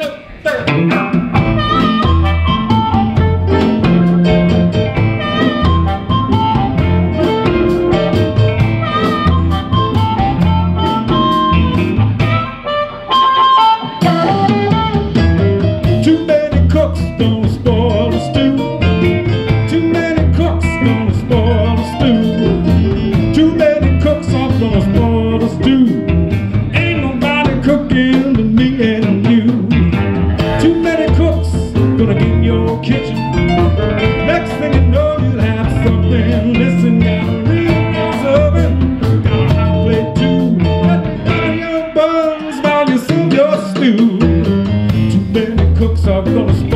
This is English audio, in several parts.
two, three, out. your kitchen. Next thing you know, you'll have something. Listen, got a real oven, got a hot plate too. Let down your buns while you serve your stew. Too many cooks are gonna.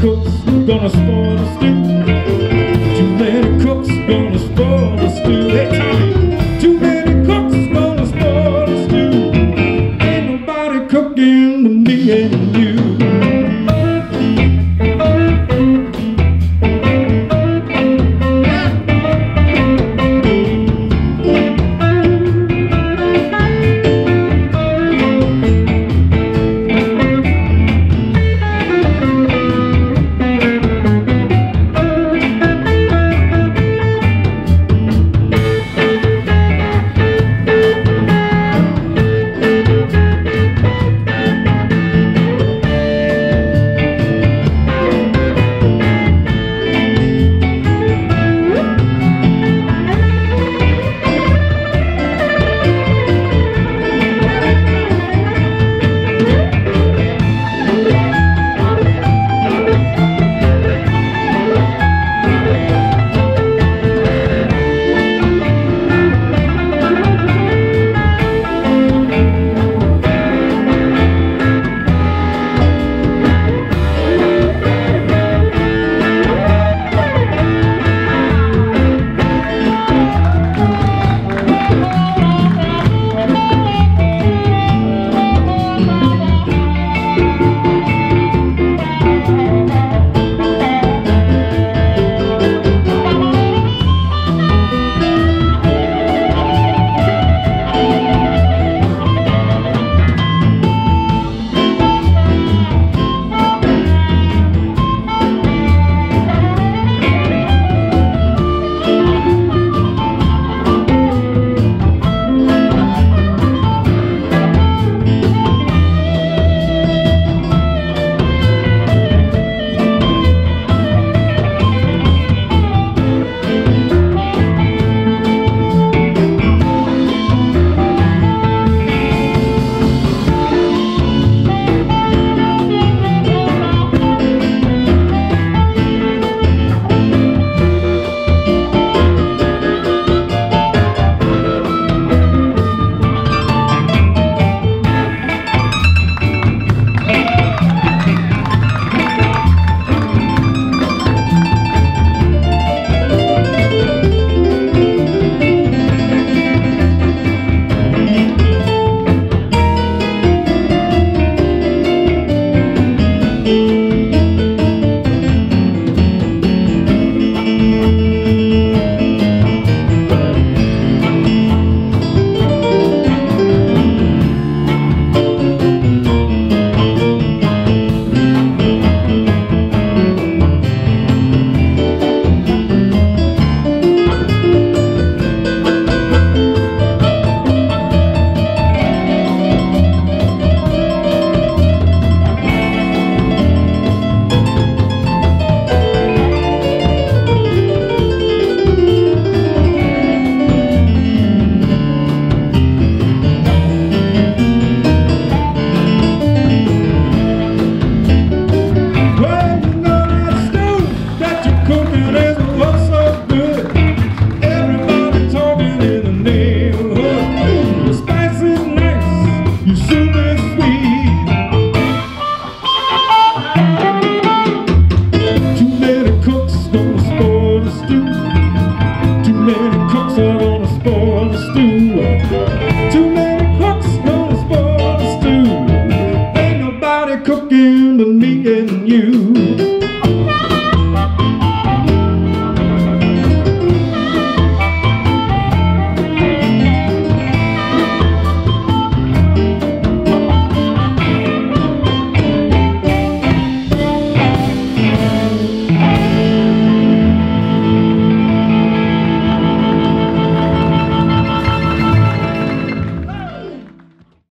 cooks, gonna spoil the stew.